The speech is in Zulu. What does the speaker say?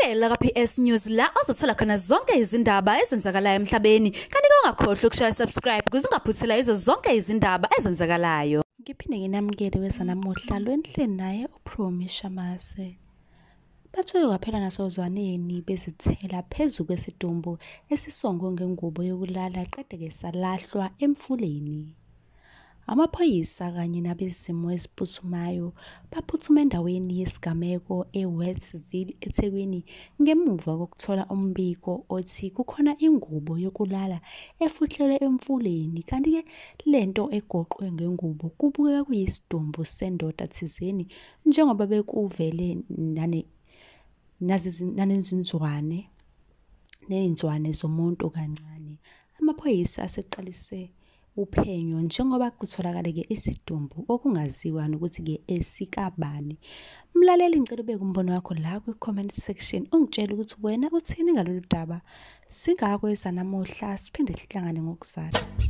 Vukela ka-PS News la ozothola khona zonke izindaba ezenzakalayo emhlabeni kanti ke ungakhohlwa ukushaya subscribe ukuze ungaphuthela izo zonke izindaba ezenzakalayo. Ngiphinde nginamukele kwesanamuhla lwenihleni naye uPromi Shamase. Bathoye kwaphela nasozwaneni bezithela phezu kwesidumbu esisongwe ngengubo yokulala qede-ke salahlwa emfuleni. Amaphoyisa kanye nabezimo eziphuthumayo baphuthuma endaweni yesigameko eWestville eThekwini ngemuva kokuthola umbiko othi kukhona ingubo yokulala efuhlelwe emfuleni kanti-ke lento egoqwe ngengubo kubukeka kuyisidumbu sendoda thizeni njengoba bekuvele ney'nzwane zomuntu kancane. Amaphoyisa aseqalise uphenyo njengoba kutholakale-ke isidumbu okungaziwa nokuthi-ke esikabani. Mlaleli ngicela ubeke umbono wakho la kwi-comment section ungitshele ukuthi wena uthini ngalolu daba. Singako ezanamuhla siphinde sihlangane ngokusasa.